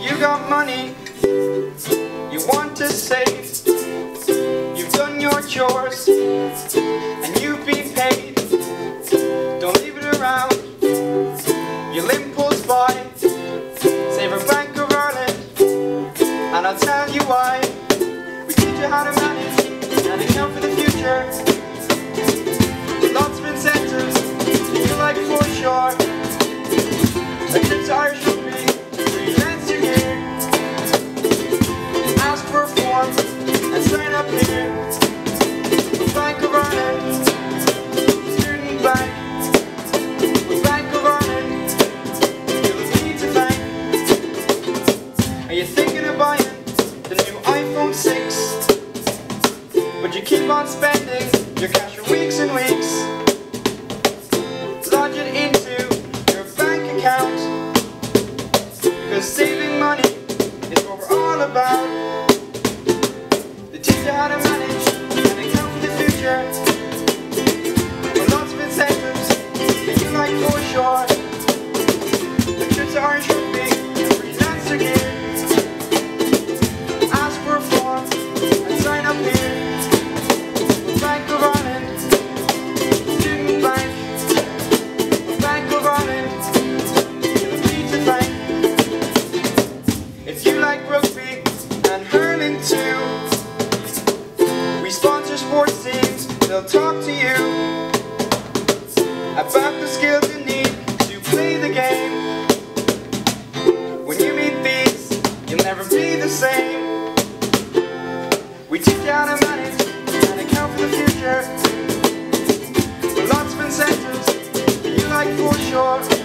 you got money you want to save. You've done your chores and you've been paid. Don't leave it around. You'll impulse buy. Save a Bank of Ireland, and I'll tell you why. We teach you how to manage and account for the future. Lots of incentives, you like for sure. A trip to Irish Are you thinking of buying the new iPhone 6? But you keep on spending your cash for weeks and weeks. Lodge it into your bank account. Because saving money is what we're all about. Like rugby and hurling too, we sponsor sports teams, they'll talk to you about the skills you need to play the game. When you meet these, you'll never be the same. We teach you how to manage and account for the future. With lots of incentives you like for sure.